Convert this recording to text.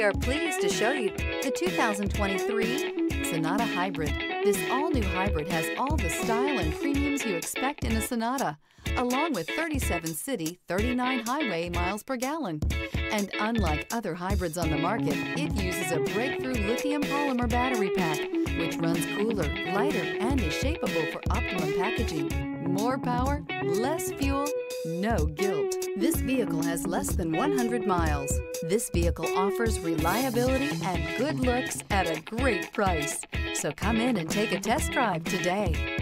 We are pleased to show you the 2023 Sonata Hybrid. This all-new hybrid has all the style and premiums you expect in a Sonata, along with 37 city, 39 highway miles per gallon. And unlike other hybrids on the market, it uses a breakthrough lithium polymer battery pack, which runs cooler, lighter, and is shapeable for optimum packaging. More power, less fuel, no guilt. This vehicle has less than 100 miles. This vehicle offers reliability and good looks at a great price. So come in and take a test drive today.